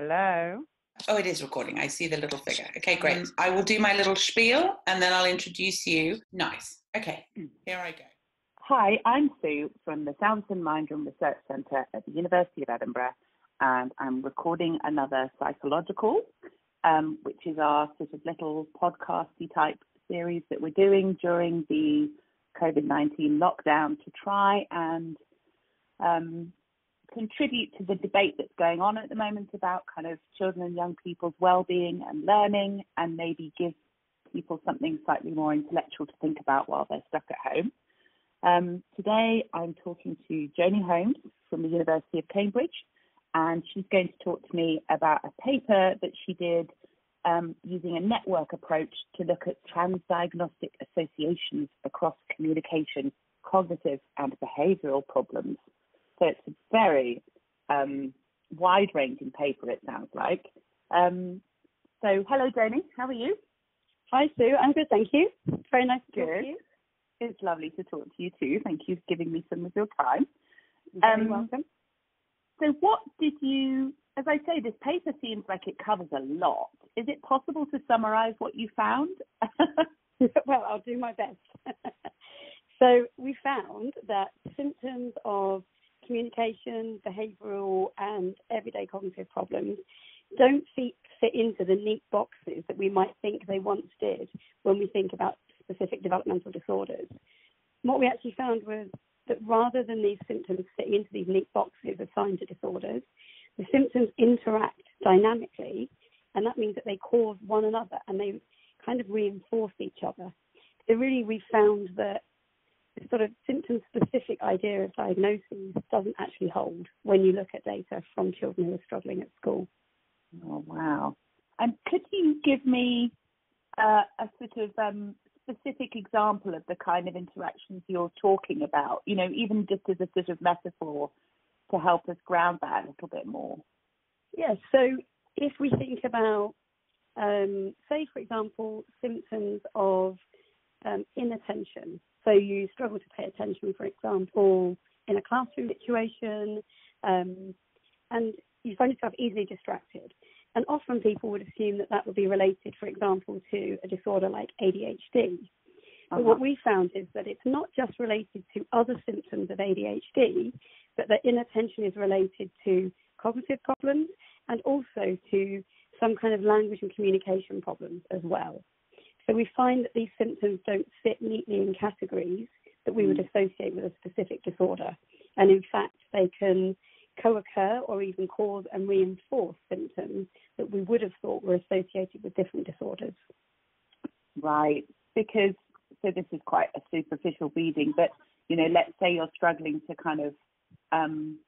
Hello. Oh, it is recording. I see the little figure. Okay, great. I will do my little spiel and then I'll introduce you. Nice. Okay, here I go. Hi, I'm Sue from the Salvesen Mindroom Research Centre at the University of Edinburgh, and I'm recording another PsychologiCALL, um, which is our sort of little podcasty type series that we're doing during the COVID 19 lockdown to try and um, contribute to the debate that's going on at the moment about kind of children and young people's well-being and learning, and maybe give people something slightly more intellectual to think about while they're stuck at home. Um, today, I'm talking to Joni Holmes from the University of Cambridge, and she's going to talk to me about a paper that she did um, using a network approach to look at transdiagnostic associations across communication, cognitive, and behavioral problems. So it's a very um, wide ranging paper, it sounds like. Um, so, hello, Joni. How are you? Hi, Sue. I'm good, thank you. Very nice to good. talk to you. It's lovely to talk to you too. Thank you for giving me some of your time. You're Um, very welcome. So, what did you, as I say, this paper seems like it covers a lot. Is it possible to summarize what you found? well, I'll do my best. so we found that symptoms of communication, behavioural, and everyday cognitive problems don't fit, fit into the neat boxes that we might think they once did when we think about specific developmental disorders. What we actually found was that rather than these symptoms fitting into these neat boxes assigned to disorders, the symptoms interact dynamically, and that means that they cause one another and they kind of reinforce each other. So really, we found that sort of symptom-specific idea of diagnosis doesn't actually hold when you look at data from children who are struggling at school. oh, wow. And could you give me uh, a sort of um, specific example of the kind of interactions you're talking about? You know, even just as a sort of metaphor to help us ground that a little bit more. Yes. So if we think about, um, say, for example, symptoms of um, inattention. So you struggle to pay attention, for example, in a classroom situation, um, and you find yourself easily distracted. And often people would assume that that would be related, for example, to a disorder like ADHD. But Uh-huh. what we found is that it's not just related to other symptoms of ADHD, but that inattention is related to cognitive problems and also to some kind of language and communication problems as well. So we find that these symptoms don't fit neatly in categories that we would associate with a specific disorder. And in fact, they can co occur or even cause and reinforce symptoms that we would have thought were associated with different disorders. Right. Because so this is quite a superficial reading, but you know, let's say you're struggling to kind of um,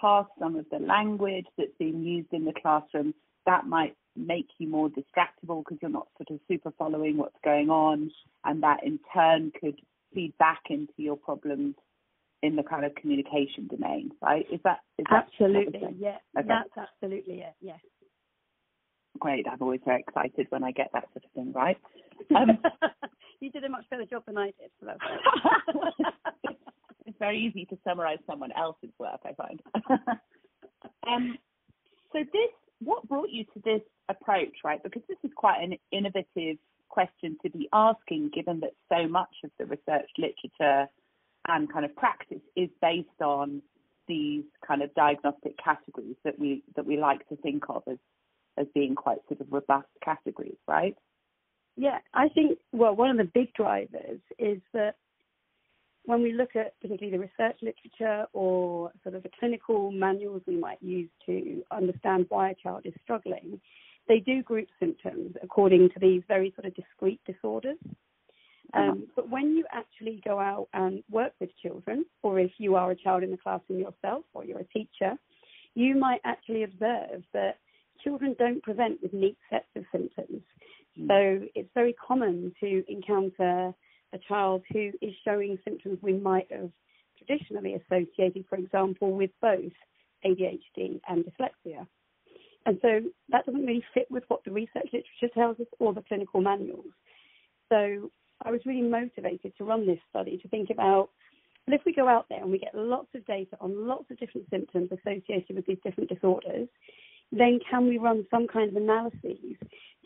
pass some of the language that's being used in the classroom. That might make you more distractible because you're not sort of super following what's going on, and that in turn could feed back into your problems in the kind of communication domain, right? Is that is that Absolutely, what yeah, Okay. that's absolutely it. Yes. great? I'm always very excited when I get that sort of thing right. Um, you did a much better job than I did. So that's it's very easy to summarize someone else's work, I find. um, so this, what brought you to this approach, right? Because this is quite an innovative question to be asking, given that so much of the research literature and kind of practice is based on these kind of diagnostic categories that we that we like to think of as as being quite sort of robust categories, right? Yeah, I think, well, one of the big drivers is that when we look at particularly the research literature or sort of the clinical manuals we might use to understand why a child is struggling, they do group symptoms according to these very sort of discrete disorders. Um, but when you actually go out and work with children, or if you are a child in the classroom yourself or you're a teacher, you might actually observe that children don't present with neat sets of symptoms. So it's very common to encounter a child who is showing symptoms we might have traditionally associated, for example, with both ADHD and dyslexia. And so that doesn't really fit with what the research literature tells us or the clinical manuals. So I was really motivated to run this study to think about well, if we go out there and we get lots of data on lots of different symptoms associated with these different disorders, then can we run some kind of analyses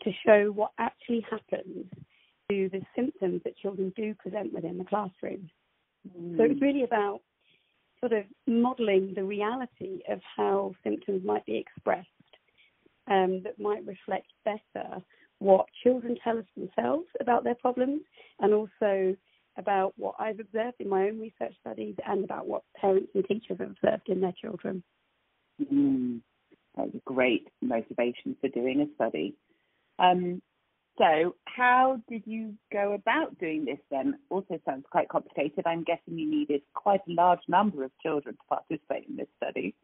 to show what actually happens to the symptoms that children do present within the classroom? Mm. So it's really about sort of modelling the reality of how symptoms might be expressed um, that might reflect better what children tell us themselves about their problems and also about what I've observed in my own research studies and about what parents and teachers have observed in their children. Mm, that's a great motivation for doing a study. Um, so, how did you go about doing this then? Also sounds quite complicated. I'm guessing you needed quite a large number of children to participate in this study.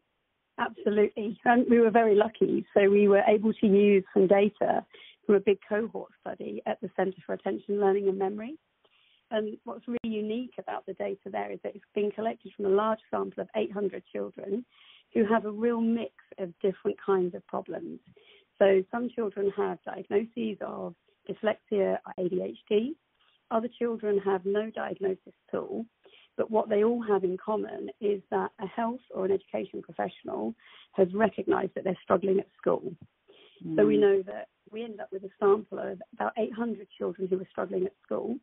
Absolutely. And we were very lucky. So, we were able to use some data from a big cohort study at the Centre for Attention, Learning and Memory. And what's really unique about the data there is that it's been collected from a large sample of 800 children who have a real mix of different kinds of problems. So some children have diagnoses of dyslexia or ADHD. Other children have no diagnosis at all. But what they all have in common is that a health or an education professional has recognised that they're struggling at school. Mm. So we mm. know that we ended up with a sample of about 800 children who were struggling at school.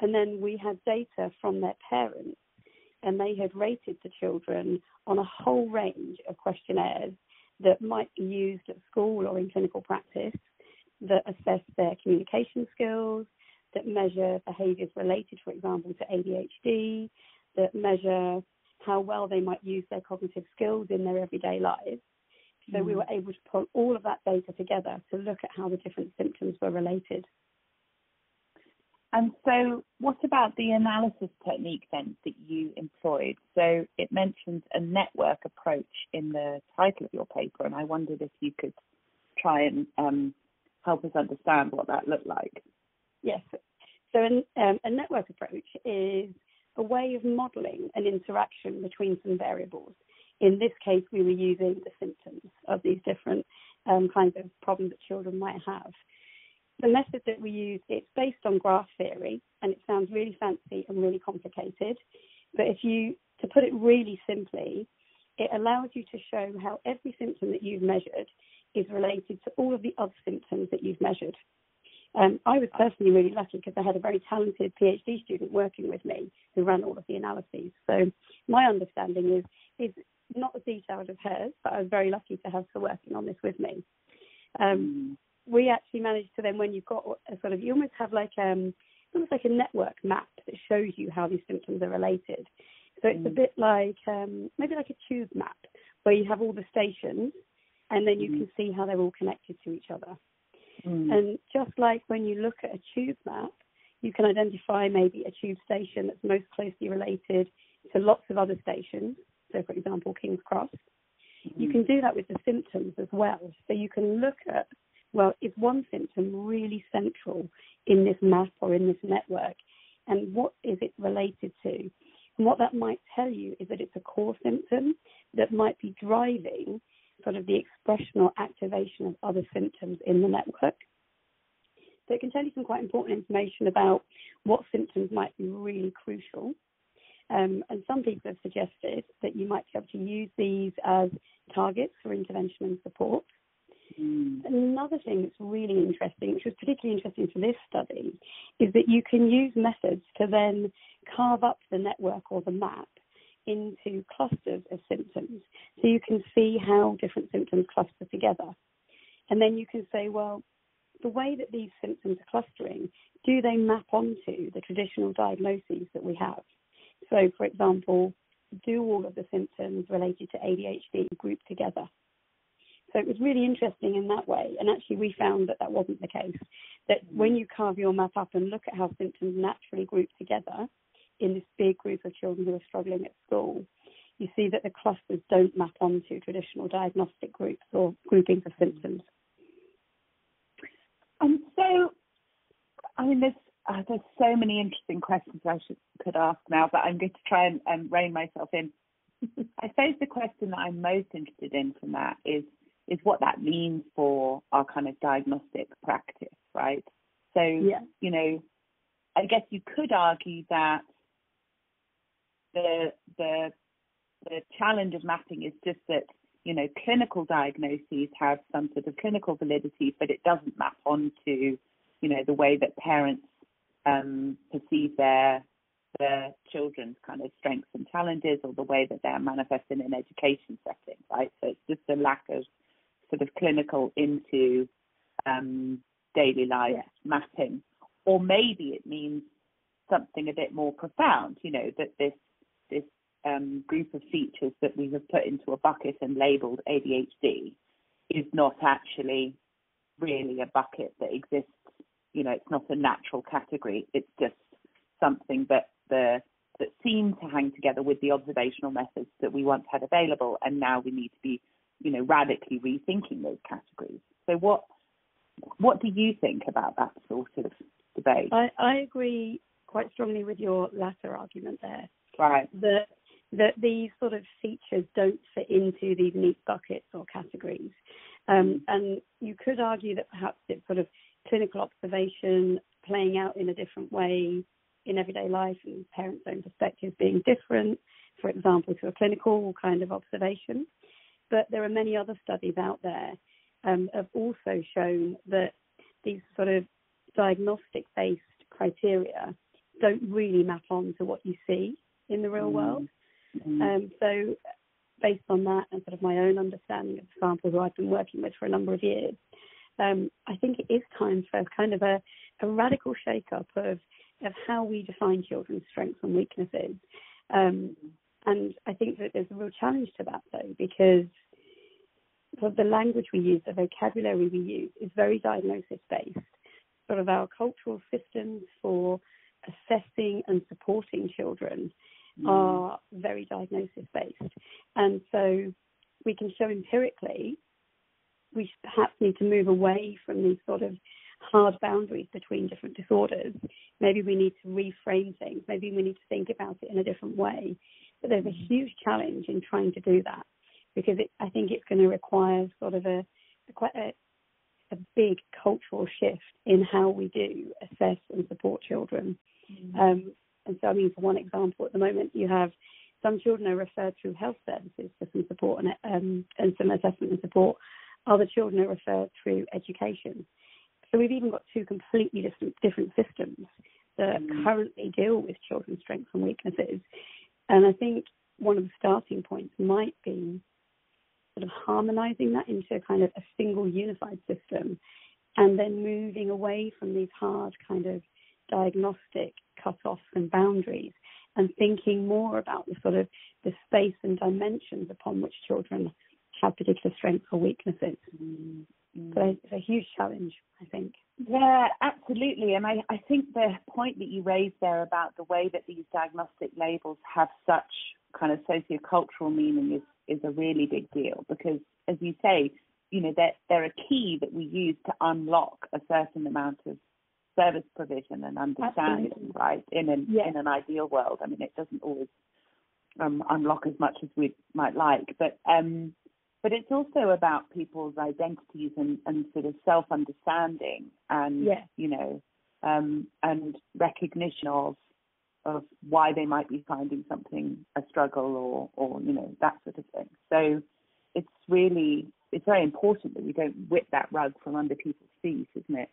And then we had data from their parents, and they had rated the children on a whole range of questionnaires that might be used at school or in clinical practice that assess their communication skills, that measure behaviours related, for example, to ADHD, that measure how well they might use their cognitive skills in their everyday lives. So mm. we were able to pull all of that data together to look at how the different symptoms were related. And so, what about the analysis technique then that you employed? So, it mentions a network approach in the title of your paper, and I wondered if you could try and um, help us understand what that looked like. Yes. So, an, um, a network approach is a way of modelling an interaction between some variables. In this case, we were using the symptoms of these different um, kinds of problems that children might have the method that we use, it's based on graph theory, and it sounds really fancy and really complicated. But if you, to put it really simply, it allows you to show how every symptom that you've measured is related to all of the other symptoms that you've measured. Um, I was personally really lucky because I had a very talented PhD student working with me who ran all of the analyses. So my understanding is is not as detailed as hers, but I was very lucky to have her working on this with me. Um, mm we actually managed to then, when you've got a sort of, you almost have like um, almost like a network map that shows you how these symptoms are related. So it's mm. a bit like um, maybe like a tube map where you have all the stations, and then you mm. can see how they're all connected to each other. Mm. And just like when you look at a tube map, you can identify maybe a tube station that's most closely related to lots of other stations. So, for example, King's Cross. You mm. can do that with the symptoms as well. So you can look at well, is one symptom really central in this map or in this network? And what is it related to? And what that might tell you is that it's a core symptom that might be driving sort of the expression or activation of other symptoms in the network. So it can tell you some quite important information about what symptoms might be really crucial. Um, and some people have suggested that you might be able to use these as targets for intervention and support. Mm. Another thing that's really interesting, which was particularly interesting for this study, is that you can use methods to then carve up the network or the map into clusters of symptoms. So you can see how different symptoms cluster together. And then you can say, well, the way that these symptoms are clustering, do they map onto the traditional diagnoses that we have? So, for example, do all of the symptoms related to ADHD group together? So it was really interesting in that way. And actually, we found that that wasn't the case. That when you carve your map up and look at how symptoms naturally group together in this big group of children who are struggling at school, you see that the clusters don't map onto traditional diagnostic groups or groupings of symptoms. And so, I mean, there's uh, there's so many interesting questions I should could ask now, but I'm going to try and, and rein myself in. I suppose the question that I'm most interested in from that is is what that means for our kind of diagnostic practice, right? So, yeah. you know, I guess you could argue that the the the challenge of mapping is just that you know, clinical diagnoses have some sort of clinical validity, but it doesn't map onto, you know, the way that parents um, perceive their their children's kind of strengths and challenges or the way that they're manifesting in education settings, right? So it's just a lack of sort of clinical into um, daily life yeah. mapping. Or maybe it means something a bit more profound, you know, that this this um, group of features that we have put into a bucket and labeled ADHD is not actually really a bucket that exists. You know, it's not a natural category. It's just something that the that seem to hang together with the observational methods that we once had available, and now we need to be, you know, radically rethinking those categories. So, what what do you think about that sort of debate? I, I agree quite strongly with your latter argument there. Right. That that these sort of features don't fit into these neat buckets or categories. Um, and you could argue that perhaps it's sort of clinical observation playing out in a different way in everyday life and parents' own perspectives being different, for example, to a clinical kind of observation. But there are many other studies out there um, have also shown that these sort of diagnostic based criteria don't really map on to what you see in the real mm. world. Mm-hmm. Um, so, based on that and sort of my own understanding of the samples I've been working with for a number of years, um, I think it is time for kind of a, a radical shake-up of of how we define children's strengths and weaknesses. Um, and I think that there's a real challenge to that though, because the language we use, the vocabulary we use, is very diagnosis based. Sort of our cultural systems for assessing and supporting children mm. are very diagnosis based. And so we can show empirically we perhaps need to move away from these sort of hard boundaries between different disorders. Maybe we need to reframe things. Maybe we need to think about it in a different way. But there's a mm. huge challenge in trying to do that because it, I think it's going to require sort of a, a quite a, a, big cultural shift in how we do assess and support children. Mm. Um, and so, I mean, for one example, at the moment you have some children are referred through health services for some support and, um, and some assessment and support. Other children are referred through education. So we've even got two completely different different systems that mm. currently deal with children's strengths and weaknesses. And I think one of the starting points might be sort of harmonizing that into kind of a single unified system and then moving away from these hard kind of diagnostic cut-offs and boundaries and thinking more about the sort of the space and dimensions upon which children have particular strengths or weaknesses. Mm. So it's a huge challenge, I think. Yeah, absolutely. And I, I think the point that you raised there about the way that these diagnostic labels have such kind of sociocultural meaning is, is a really big deal because, as you say, you know, they're, they're a key that we use to unlock a certain amount of service provision and understanding, Absolutely. right? In an yeah. in an ideal world, I mean, it doesn't always um, unlock as much as we might like, but um, but it's also about people's identities and, and sort of self understanding and yeah. you know um, and recognition of of why they might be finding something a struggle or or you know that sort of thing. So it's really it's very important that we don't whip that rug from under people's feet, isn't it?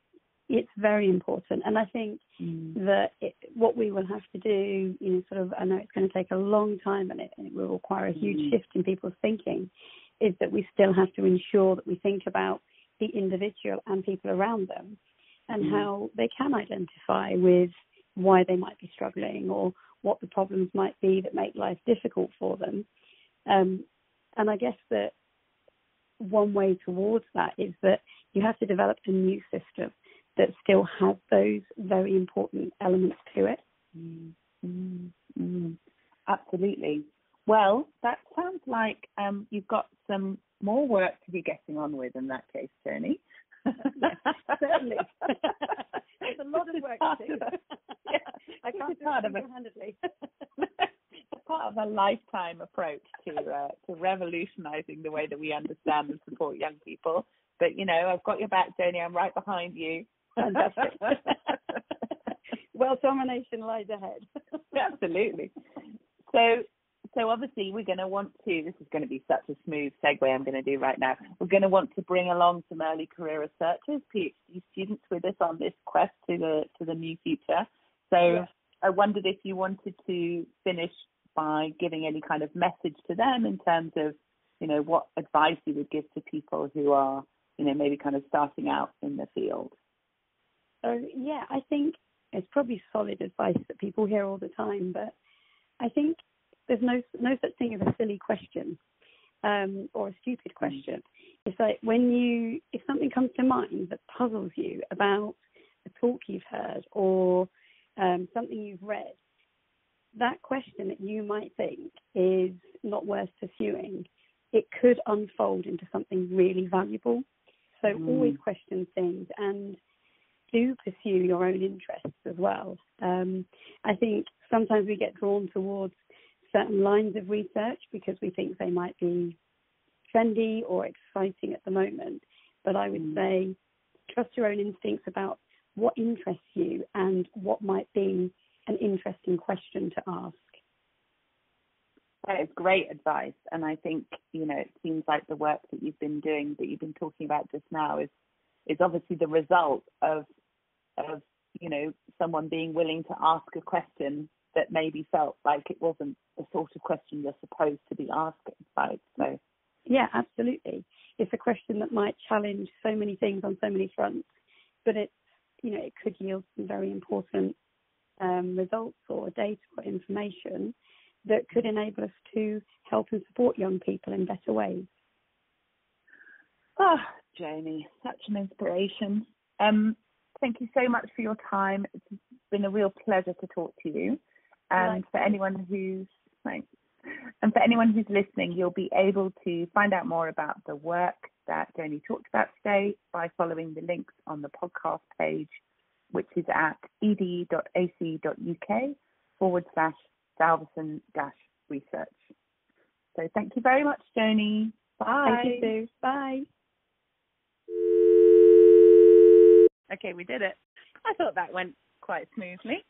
It's very important, and I think mm. that it, what we will have to do, you know, sort of, I know it's going to take a long time, and it, it will require a huge mm. shift in people's thinking, is that we still have to ensure that we think about the individual and people around them and mm. how they can identify with why they might be struggling or what the problems might be that make life difficult for them. Um, and I guess that one way towards that is that you have to develop a new system that still has those very important elements to it. Mm, mm, mm. Absolutely. Well, that sounds like um, you've got some more work to be getting on with in that case, Joni. yes, certainly. There's a lot of work to do. yeah, I can't do it single-handedly. part of a lifetime approach to uh, to revolutionising the way that we understand and support young people. But you know, I've got your back, Joni. I'm right behind you. Fantastic. well, domination lies ahead. Absolutely. So so obviously we're going to want to, this is going to be such a smooth segue I'm going to do right now. We're going to want to bring along some early career researchers, PhD students with us on this quest to the, to the new future. So yeah. I wondered if you wanted to finish by giving any kind of message to them in terms of, you know, what advice you would give to people who are, you know, maybe kind of starting out in the field. So yeah, I think it's probably solid advice that people hear all the time, but I think there's no no such thing as a silly question um, or a stupid question. It's like when you if something comes to mind that puzzles you about a talk you've heard or um, something you've read, that question that you might think is not worth pursuing, it could unfold into something really valuable. So mm. always question things and do pursue your own interests as well. Um, I think sometimes we get drawn towards certain lines of research because we think they might be trendy or exciting at the moment. But I would mm. say trust your own instincts about what interests you and what might be an interesting question to ask. That is great advice. And I think, you know, it seems like the work that you've been doing, that you've been talking about just now, is is obviously the result of of, you know, someone being willing to ask a question that maybe felt like it wasn't the sort of question you're supposed to be asking, right? So yeah, absolutely. It's a question that might challenge so many things on so many fronts, but it's you know it could yield some very important um, results or data or information that could enable us to help and support young people in better ways. Oh, Jamie, such an inspiration. Um, thank you so much for your time. It's been a real pleasure to talk to you. And for anyone who's thanks. And for anyone who's listening, you'll be able to find out more about the work that Joni talked about today by following the links on the podcast page, which is at ed.ac.uk forward slash Salvesen dash research. So thank you very much, Joni. Bye. Thank you, Sue. Bye. Okay, we did it. I thought that went quite smoothly.